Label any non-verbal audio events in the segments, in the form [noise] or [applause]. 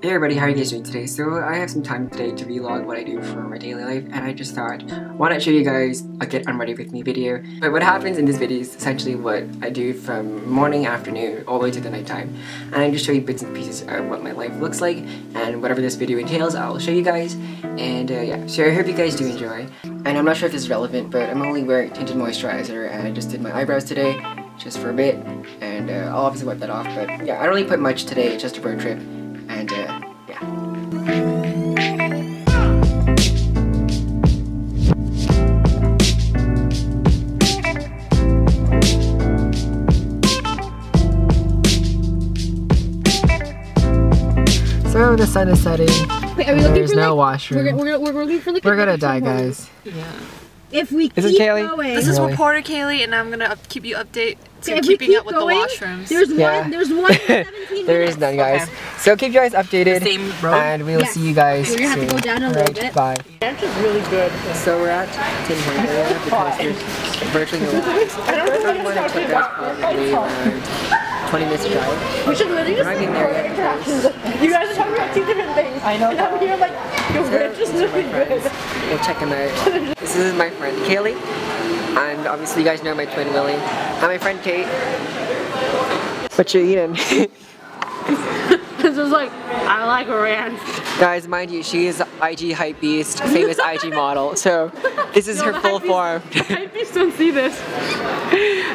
Hey everybody, how are you guys doing today? So I have some time today to vlog what I do for my daily life and I just thought, why not show you guys a get unready with me video. But what happens in this video is essentially what I do from morning, afternoon, all the way to the nighttime. And I just show you bits and pieces of what my life looks like and whatever this video entails, I'll show you guys. And uh, yeah, so I hope you guys do enjoy. And I'm not sure if this is relevant, but I'm only wearing tinted moisturizer and I just did my eyebrows today, just for a bit. And uh, I'll obviously wipe that off, but yeah, I don't really put much today, it's just a road trip. So the sun is setting. Wait, are we looking There's for no like, washroom. We're, we're, we're looking for like We're gonna die, somewhere. guys. Yeah. If we Is it keep Kalie? going, This is Really? reporter Kalie, and I'm gonna up- keep you update to if we keeping keep up with going, the washrooms. There's Yeah. one. There's one. in [laughs] 17 There minutes. is none, guys. Okay. So keep you guys updated. Same road? And we'll Yes. see you guys We're gonna have to soon. go down a little Right, bit. Bye. Ranch is really good. So we're at Tim Hortons area because there's virtually no lines. I don't know what it took us probably around 20 minutes to drive. We should literally We're just. not getting there yet because You guys are talking about two different things. I know. And I'm here like, your ranch is these are really good. friends. We'll check them out. [laughs] This is my friend Kalie. And obviously you guys know my twin Willy. And my friend Kate. What you eating? [laughs] This is like, I like a ranch. Guys, mind you, she is IG hype beast, famous IG [laughs] model. So this is her full form. Hypebeasts don't see this.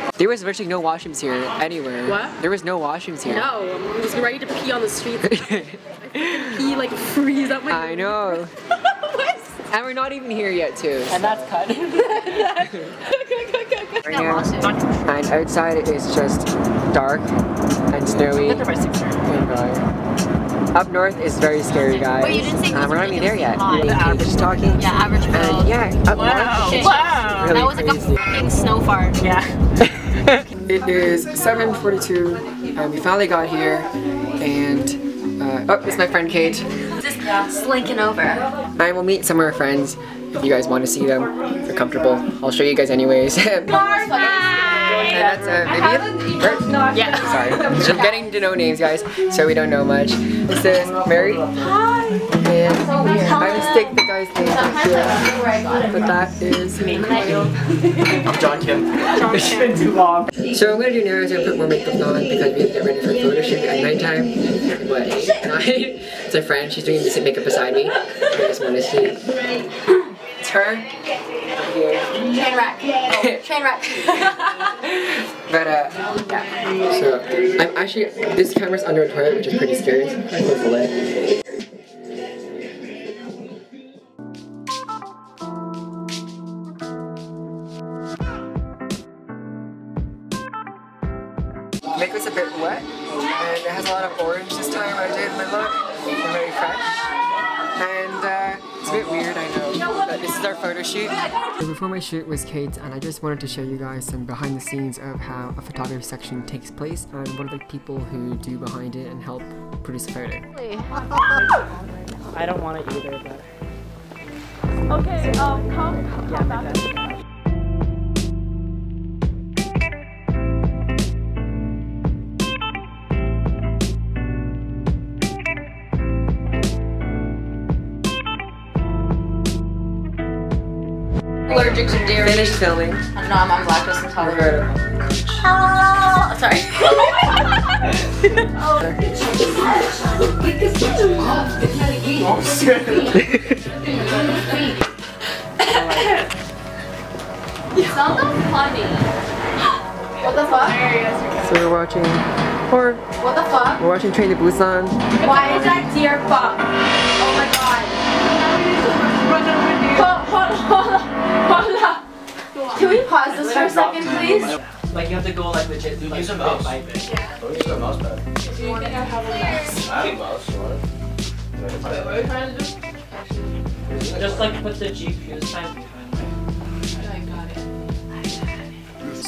[laughs] There was virtually no washrooms here anywhere. What? There was no washrooms here. No, I was ready to pee on the streets. pee like freeze up my. I know. And we're not even here yet too. And that's cut. [laughs] Right now, and outside it is just dark and snowy. Up north is very scary, guys. Wait, you didn't say and we're not even there yet. high. Me and Kate just talking. Yeah, average And yeah, up Wow. north. Wow. Really that was like a crazy. fucking snow fart. Yeah. [laughs] It is 7:42, and we finally got here. And uh, oh, it's my friend Kate. Slinking over. I will meet some of our friends if you guys want to see them. If you're comfortable, I'll show you guys anyways. [laughs] and that's uh, Vivian. Right? Yeah. Sorry, I'm getting to know names, guys, so we don't know much. This is Mary. Hi. And I mistake the guy's name right here, but that is Kyle. [laughs] John Kim. It's been too long. So what I'm gonna do now is I'm gonna put more makeup on because we have to get ready for a photo shoot at nighttime. But [laughs] not. it's a friend. She's doing the makeup beside me. I just want to see. It's her. Here. Train wreck. Oh, [laughs] train wreck. But uh, yeah. So I'm actually this camera's under a toilet, which is pretty scary. Orange this time. I did my look, and very fresh. And uh, it's a bit weird, I know. But this is our photo shoot. So Before my shoot was Kate, and I just wanted to show you guys some behind the scenes of how a photography section takes place, and what are the people who do behind it and help produce a photo. I don't want it either, but. Okay, um, come, come back. Allergic to dairy. Finished filming. No, I'm, I'm lactose intolerant. Oh, sorry. Sounds funny. What the fuck? So we're watching, or What the fuck? we're watching Train to Busan. Why is that deer fuck? Oh my god. Hold, hold, hold on. Can we pause this for a second, please? Like you have to go like legit like use a mouse. By bit. Use a mouse pad. I have a mouse. You want it? Just like put the GPU time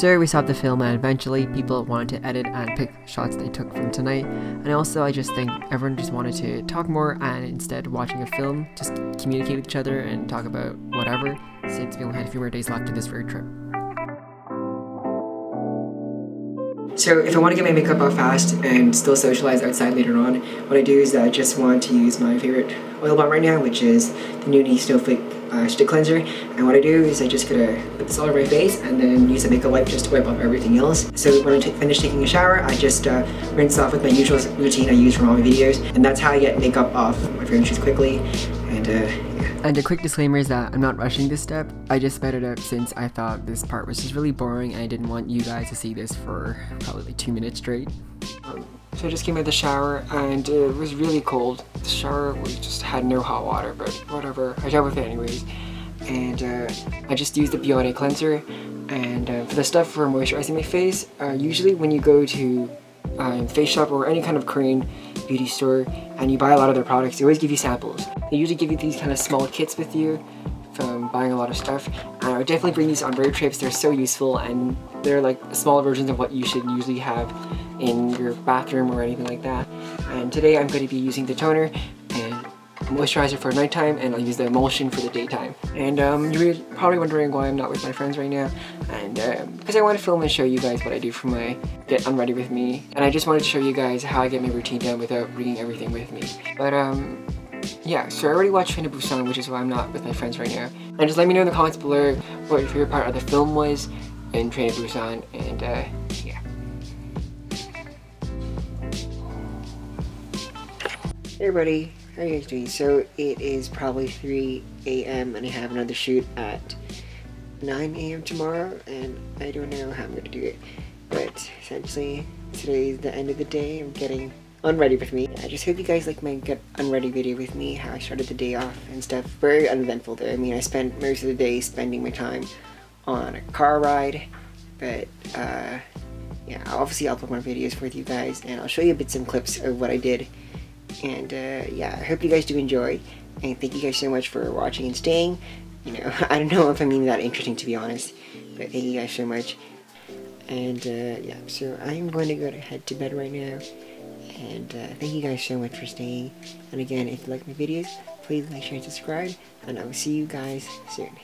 behind So we stopped the film and eventually people wanted to edit and pick shots they took from tonight. And also I just think everyone just wanted to talk more and instead of watching a film, just communicate with each other and talk about whatever since we only had a few more days left of this road trip. So if I want to get my makeup off fast and still socialize outside later on, what I do is I just want to use my favorite oil bomb right now, which is the Nuni Snowflake uh, Stick Cleanser. And what I do is I just gonna put this all over my face and then use a makeup wipe just to wipe off everything else. So when I finish taking a shower, I just uh, rinse off with my usual routine I use for all my videos. And that's how I get makeup off my shoes quickly. And uh, yeah. And a quick disclaimer is that I'm not rushing this step. I just sped it up since I thought this part was just really boring and I didn't want you guys to see this for probably like two minutes straight. Um, so I just came out of the shower and it was really cold. The shower we just had no hot water, but whatever. I dealt with it anyways. And uh, I just used the Biotic cleanser. And uh, for the stuff for moisturizing my face, uh, usually when you go to um, face shop or any kind of Korean beauty store and you buy a lot of their products, they always give you samples. They usually give you these kind of small kits with you from buying a lot of stuff. And I would definitely bring these on road trips. They're so useful and they're like small versions of what you should usually have in your bathroom or anything like that. And today I'm going to be using the toner and moisturizer for nighttime and I'll use the emulsion for the daytime. And um, you're probably wondering why I'm not with my friends right now. And um, because I want to film and show you guys what I do for my get unready with me. And I just wanted to show you guys how I get my routine done without bringing everything with me. But um, yeah, so I already watched Train to Busan, which is why I'm not with my friends right now. And just let me know in the comments below what your favorite part of the film was in Train to Busan. And uh, yeah. Hey everybody, how are you guys doing? So it is probably 3 a.m. and I have another shoot at 9 a.m. tomorrow and I don't know how I'm going to do it. But essentially, today is the end of the day. I'm getting unready with me. I just hope you guys like my get unready video with me, how I started the day off and stuff. Very uneventful there. I mean, I spent most of the day spending my time on a car ride, but uh, yeah, obviously I'll upload more videos with you guys and I'll show you a bits and clips of what I did and uh, yeah, I hope you guys do enjoy. And thank you guys so much for watching and staying. You know, [laughs] I don't know if I'm even that interesting to be honest. But thank you guys so much. And uh, yeah, so I'm going to go to head to bed right now. And uh, thank you guys so much for staying. And again, if you like my videos, please like, share, and subscribe. And I will see you guys soon.